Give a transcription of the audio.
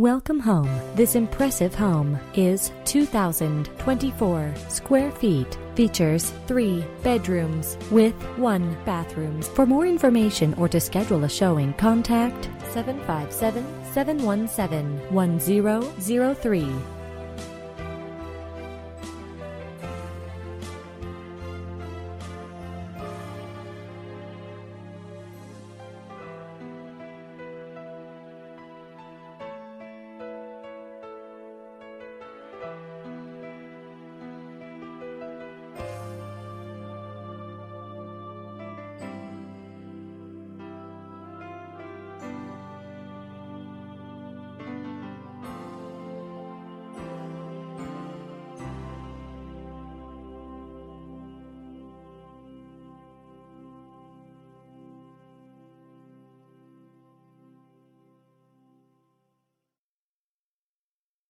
Welcome home. This impressive home is 2,024 square feet. Features three bedrooms with one bathrooms. For more information or to schedule a showing, contact 757 717 1003.